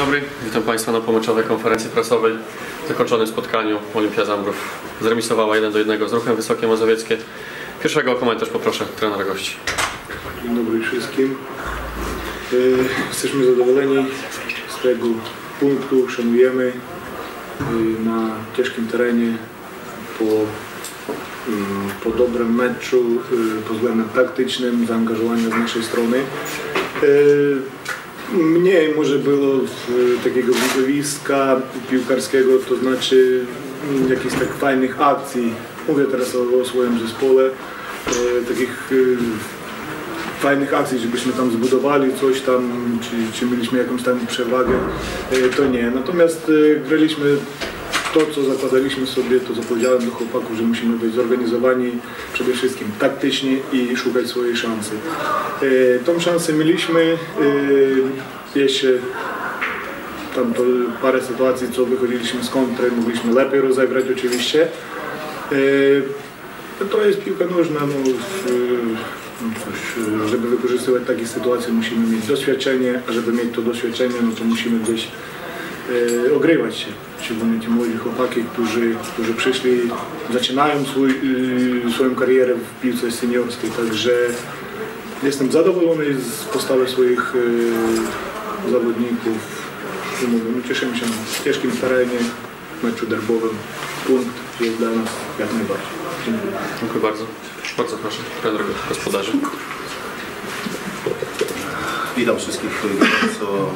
dobry, witam Państwa na pomyczowej konferencji prasowej. W zakończonym spotkaniu Olimpia Zambrów zremisowała 1 do 1 z ruchem Wysokie Mazowieckie. Pierwszego komentarz poproszę trenera gości. Dzień dobry wszystkim. E, Jesteśmy zadowoleni z tego punktu, szanujemy e, na ciężkim terenie po, mm, po dobrym meczu, e, pod względem taktycznym, zaangażowania z naszej strony. E, Mniej może było w, takiego widowiska piłkarskiego, to znaczy mm, jakichś tak fajnych akcji. Mówię teraz o, o swoim zespole, e, takich e, fajnych akcji, żebyśmy tam zbudowali coś tam, czy, czy mieliśmy jakąś tam przewagę, e, to nie. Natomiast e, graliśmy to, co zakładaliśmy sobie, to co powiedziałem do chłopaków, że musimy być zorganizowani przede wszystkim taktycznie i szukać swojej szansy. E, tą szansę mieliśmy, jeszcze tam to parę sytuacji, co wychodziliśmy z kontry, mogliśmy lepiej rozegrać oczywiście. E, To jest piłka nożna, no, no cóż, żeby wykorzystywać takie sytuacje musimy mieć doświadczenie, a żeby mieć to doświadczenie, no to musimy gdzieś ogrywać się. Szczególnie ci młodzi chłopaki, którzy, którzy przyszli, zaczynają swój, y, swoją karierę w piłce seniorskiej, także jestem zadowolony z postawy swoich y, zawodników. I mówię, no cieszymy się na ciężkim terenie, meczu derbowym. Punkt jest dla nas jak najbardziej. Dziękuję. Dziękuję bardzo. Bardzo proszę, trener gospodarzy. Witam wszystkich. Co,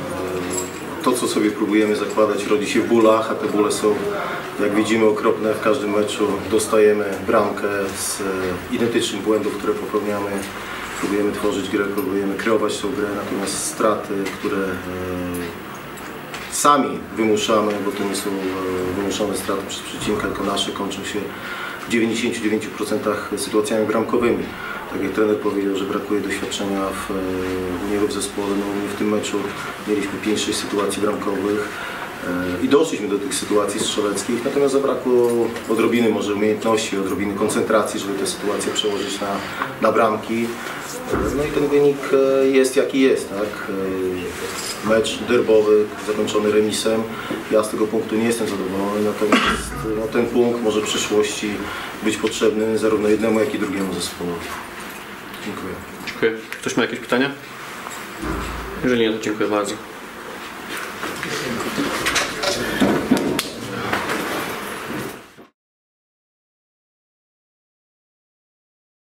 to, co sobie próbujemy zakładać, rodzi się w bólach, a te bóle są, jak widzimy, okropne. W każdym meczu dostajemy bramkę z e, identycznych błędów, które popełniamy. Próbujemy tworzyć grę, próbujemy kreować tą grę, natomiast straty, które e, sami wymuszamy, bo to nie są e, wymuszone straty przez przeciwnika, tylko nasze, kończą się w 99% sytuacjami bramkowymi. Tak trener powiedział, że brakuje doświadczenia w, e, u niego w zespole, no w tym meczu mieliśmy 5-6 sytuacji bramkowych e, i doszliśmy do tych sytuacji strzeleckich, natomiast zabrakło odrobiny może umiejętności, odrobiny koncentracji, żeby te sytuacje przełożyć na, na bramki. No i ten wynik e, jest jaki jest, tak? E, Mecz derbowy zakończony remisem. Ja z tego punktu nie jestem zadowolony, natomiast no, ten punkt może w przyszłości być potrzebny zarówno jednemu, jak i drugiemu zespołowi. Dziękuję. Dziękuję. Ktoś ma jakieś pytania? Jeżeli nie, to dziękuję bardzo.